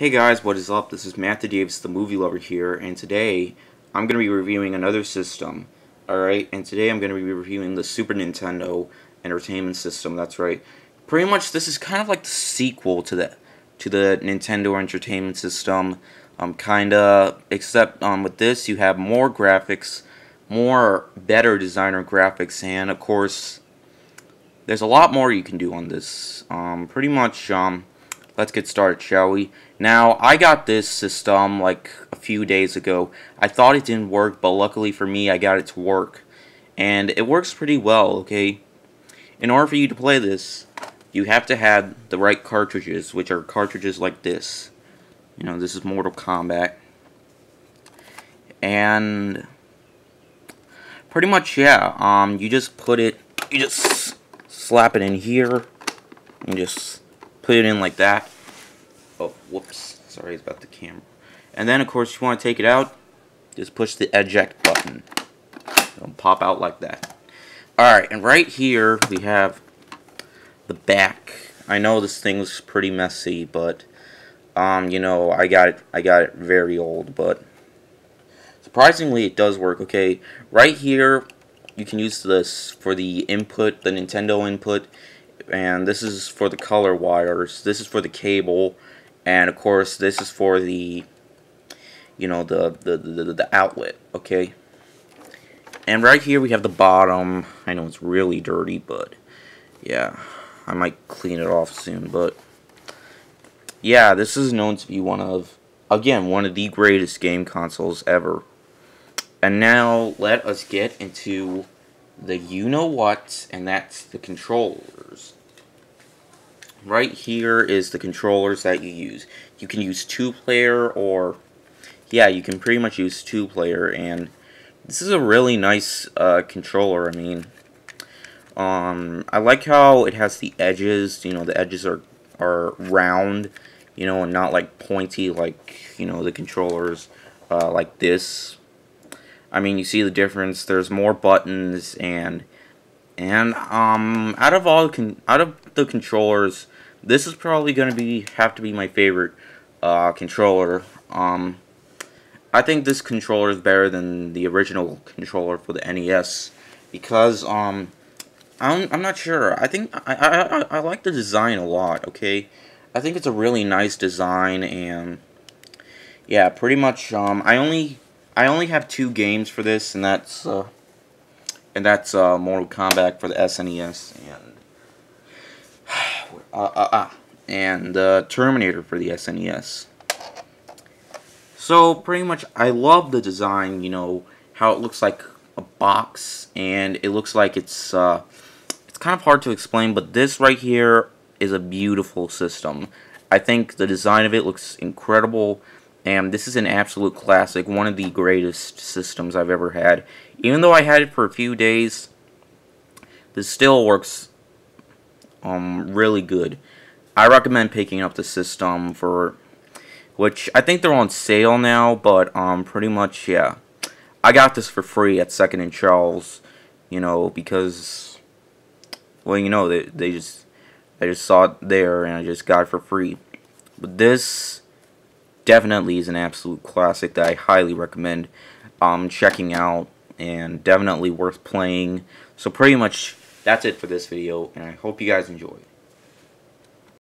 Hey guys, what is up? This is Matthew Davis, the movie lover here, and today I'm going to be reviewing another system. Alright, and today I'm going to be reviewing the Super Nintendo Entertainment System, that's right. Pretty much this is kind of like the sequel to the to the Nintendo Entertainment System. Um, kinda, except um, with this you have more graphics, more better designer graphics, and of course there's a lot more you can do on this. Um, pretty much, um, let's get started, shall we? Now, I got this system like a few days ago. I thought it didn't work, but luckily for me, I got it to work. And it works pretty well, okay? In order for you to play this, you have to have the right cartridges, which are cartridges like this. You know, this is Mortal Kombat. And pretty much, yeah, um, you just put it, you just slap it in here, and just put it in like that. Oh, whoops. Sorry about the camera. And then, of course, you want to take it out. Just push the eject button. It'll pop out like that. Alright, and right here we have the back. I know this thing thing's pretty messy, but um, you know, I got it I got it very old, but surprisingly it does work. Okay, right here you can use this for the input, the Nintendo input and this is for the color wires this is for the cable and of course this is for the you know the the, the, the outlet okay? And right here we have the bottom. I know it's really dirty but yeah I might clean it off soon but yeah this is known to be one of again one of the greatest game consoles ever. And now let us get into the you know what and that's the controllers right here is the controllers that you use. You can use two-player or, yeah, you can pretty much use two-player, and this is a really nice uh, controller, I mean, um, I like how it has the edges, you know, the edges are, are round, you know, and not like pointy like, you know, the controllers uh, like this. I mean, you see the difference, there's more buttons, and, and, um, out of all, out of the controllers, this is probably going to be have to be my favorite uh, controller. Um, I think this controller is better than the original controller for the NES because um, I'm I'm not sure. I think I, I I like the design a lot. Okay, I think it's a really nice design and yeah, pretty much. Um, I only I only have two games for this, and that's uh, and that's uh, Mortal Kombat for the SNES and uh, uh, uh, and uh, Terminator for the SNES. So pretty much, I love the design. You know how it looks like a box, and it looks like it's uh, it's kind of hard to explain. But this right here is a beautiful system. I think the design of it looks incredible. And this is an absolute classic, one of the greatest systems I've ever had. Even though I had it for a few days, this still works um, really good. I recommend picking up the system for, which I think they're on sale now, but um, pretty much, yeah. I got this for free at Second and Charles, you know, because, well, you know, they, they just, I just saw it there and I just got it for free. But this definitely is an absolute classic that I highly recommend um, checking out and definitely worth playing. So pretty much that's it for this video, and I hope you guys enjoy.